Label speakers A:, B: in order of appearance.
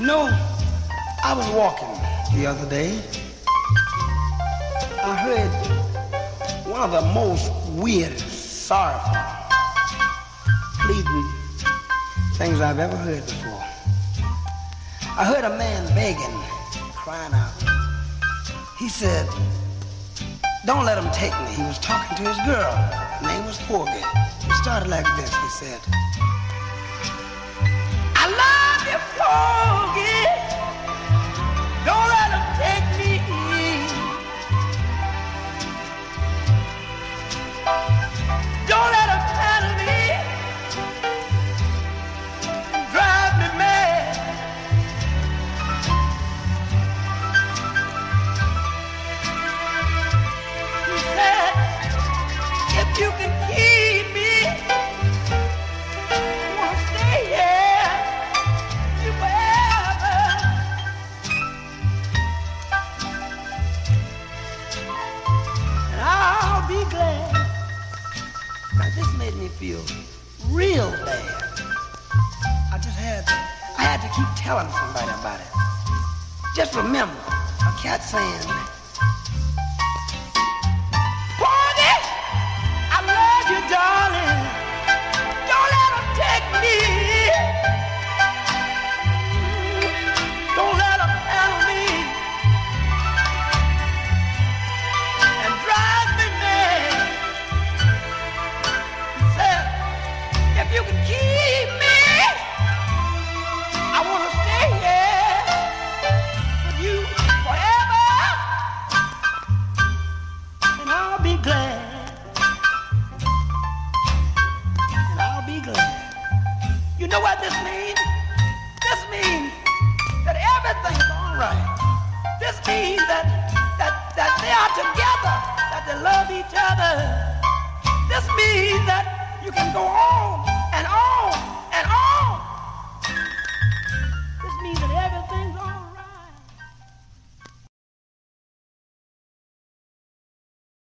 A: know, I was walking the other day. I heard one of the most weird, sorrowful, pleading things I've ever heard before. I heard a man begging, crying out. He said, don't let him take me. He was talking to his girl. Her name was Porgy. He started like this. He said, Glad. Now this made me feel real bad. I just had, to, I had to keep telling somebody about it. Just remember, a cat saying, what this means? This means that everything's all right. This means that that that they are together, that they love each other. This means that you can go on